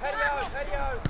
Head out, head out.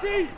Casey!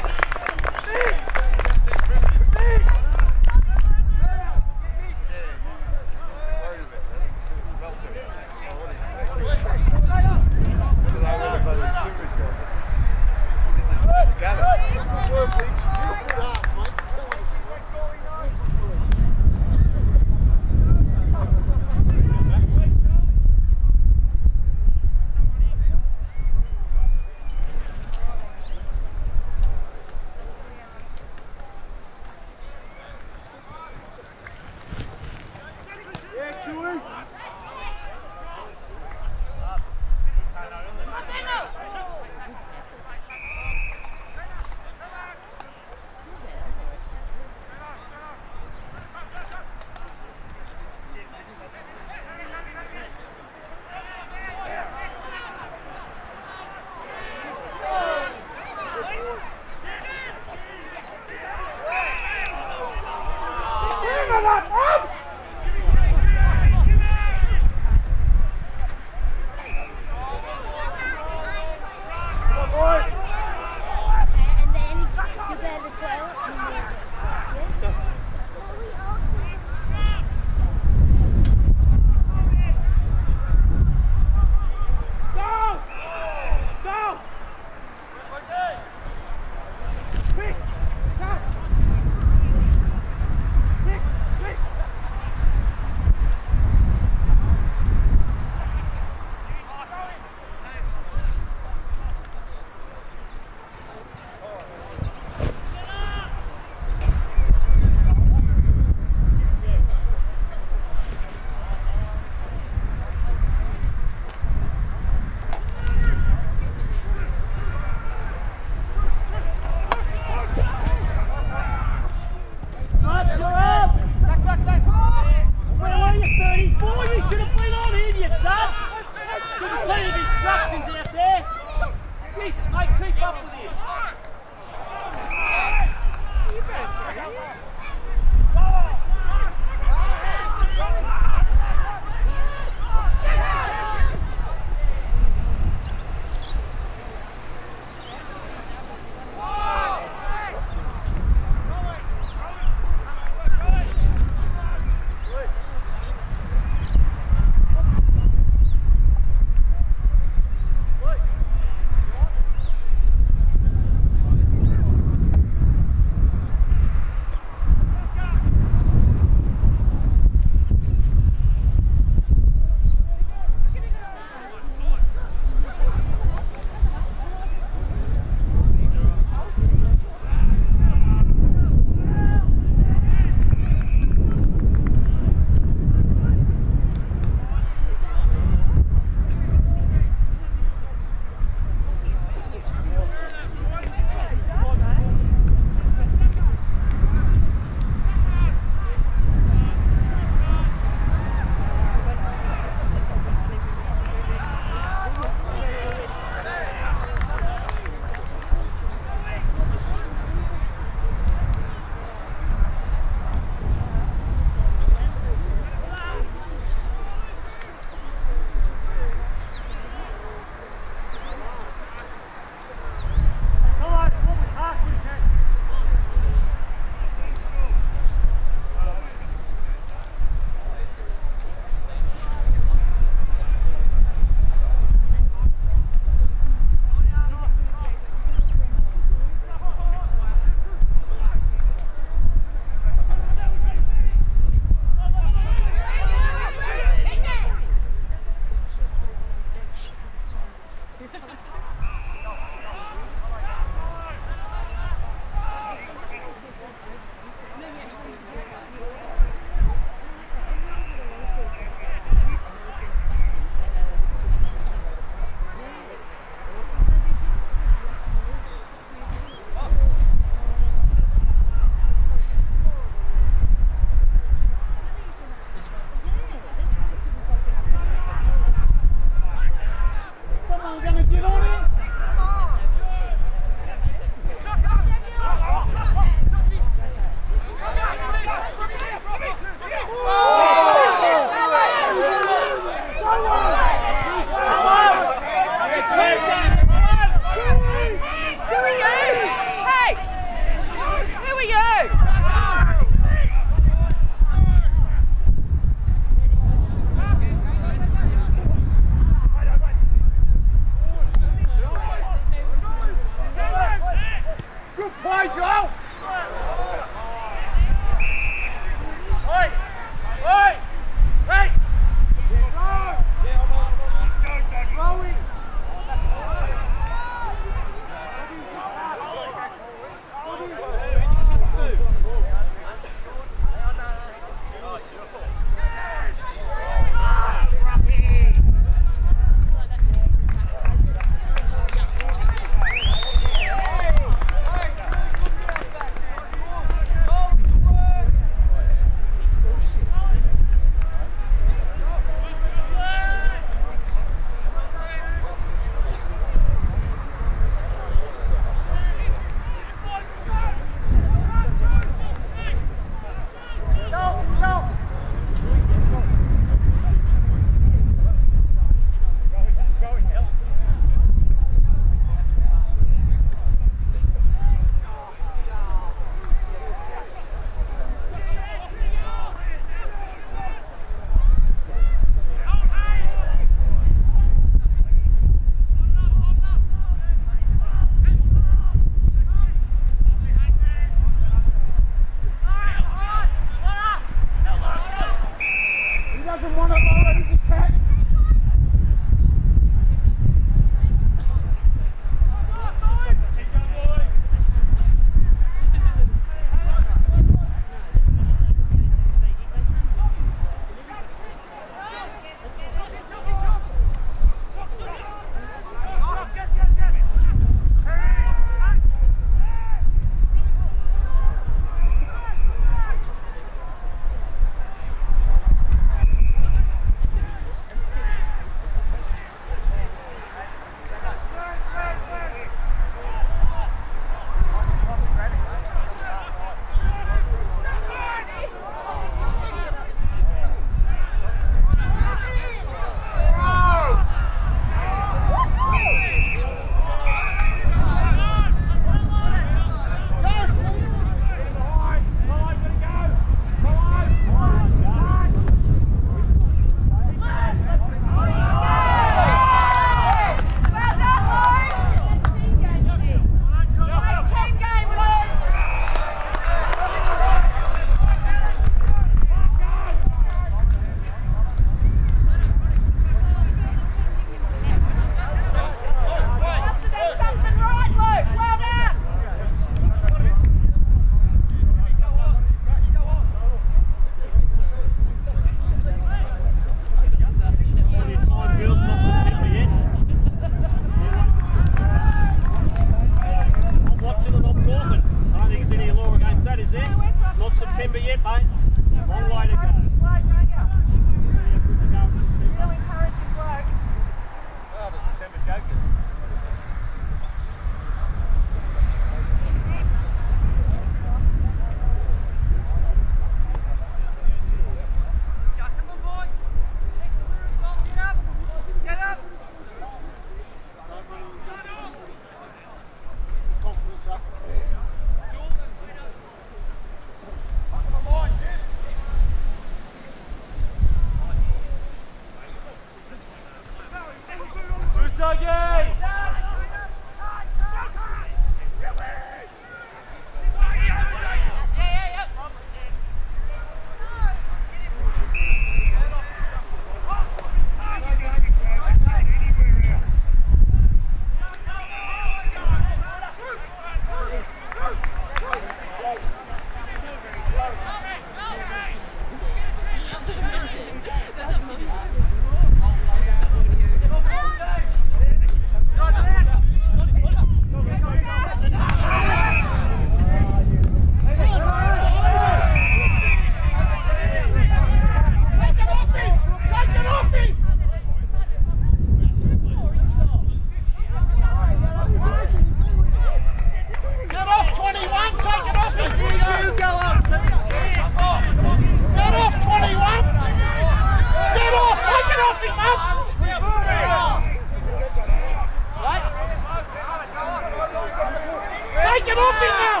him off him now!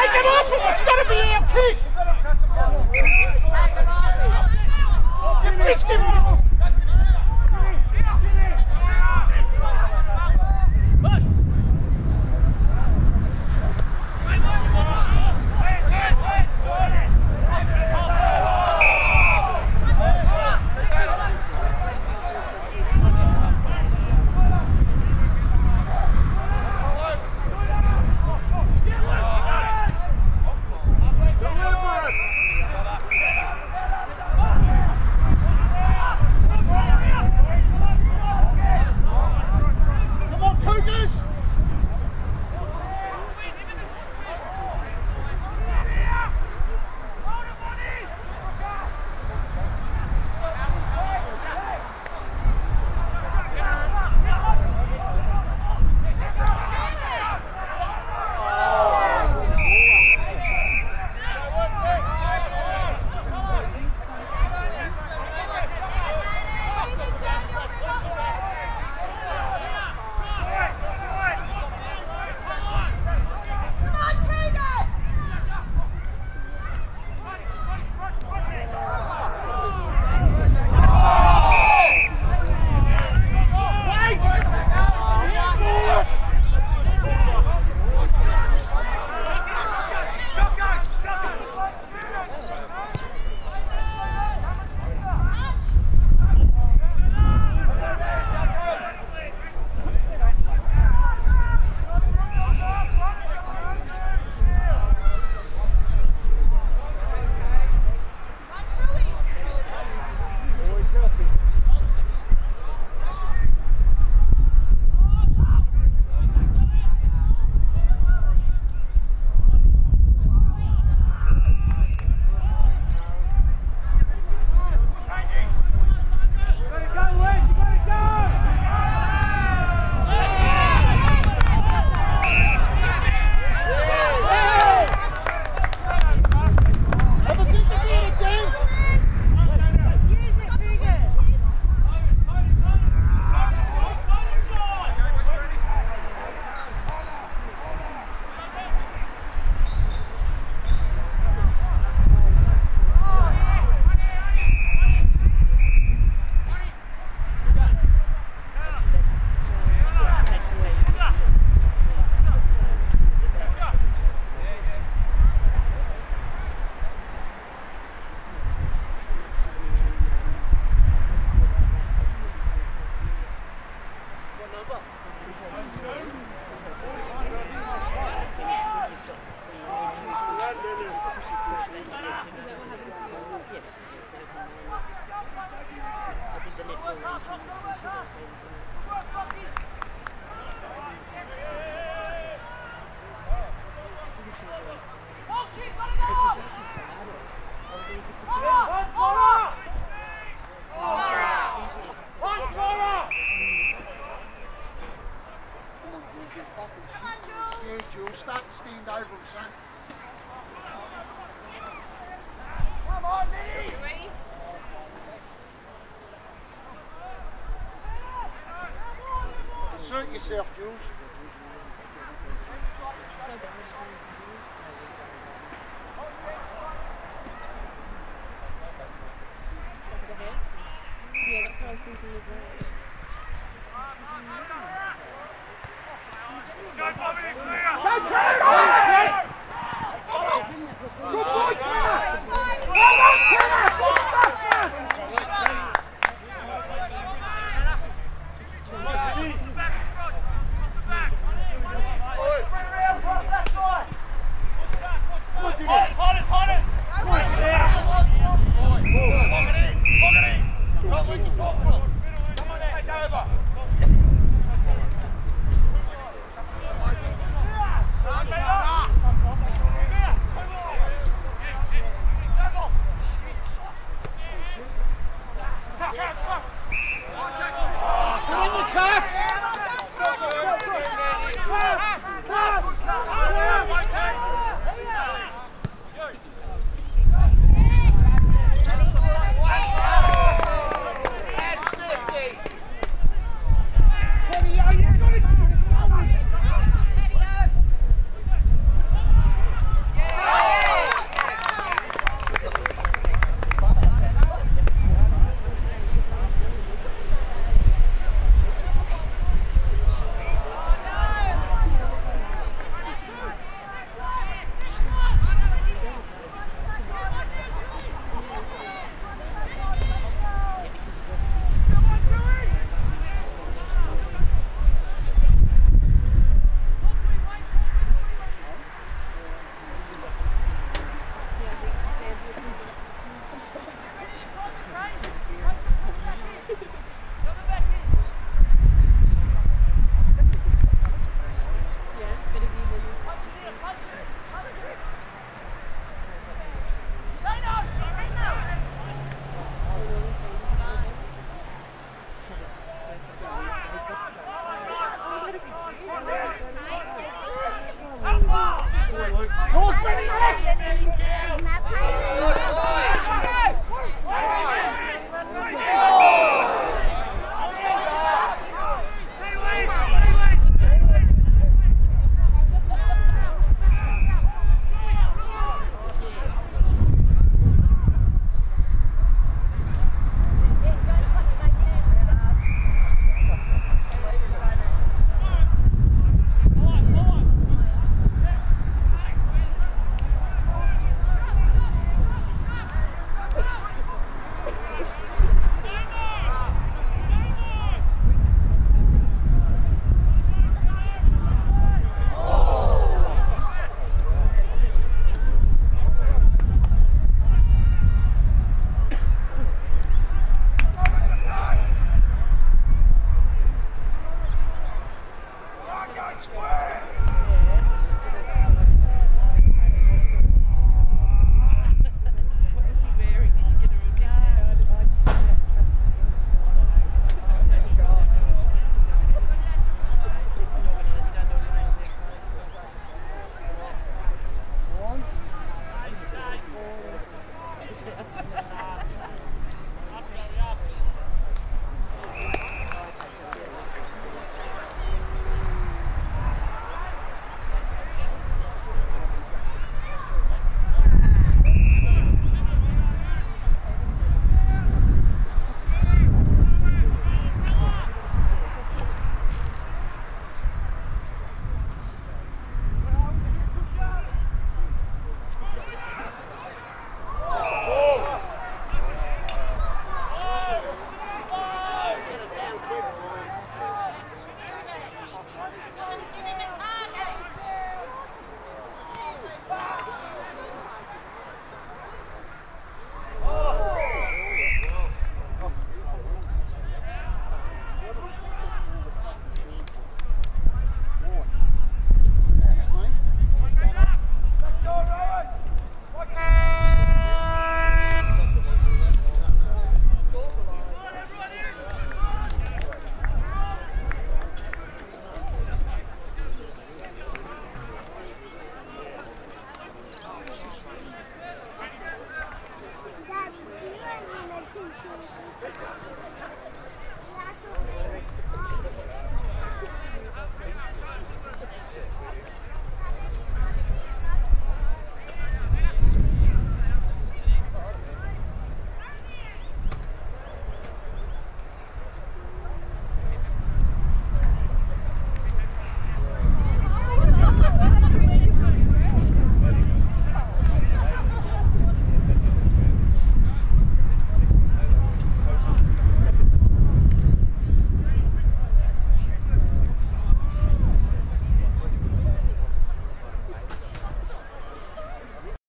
Take him off him! It's got to be our kick! Give Chris, give him Go, Tommy!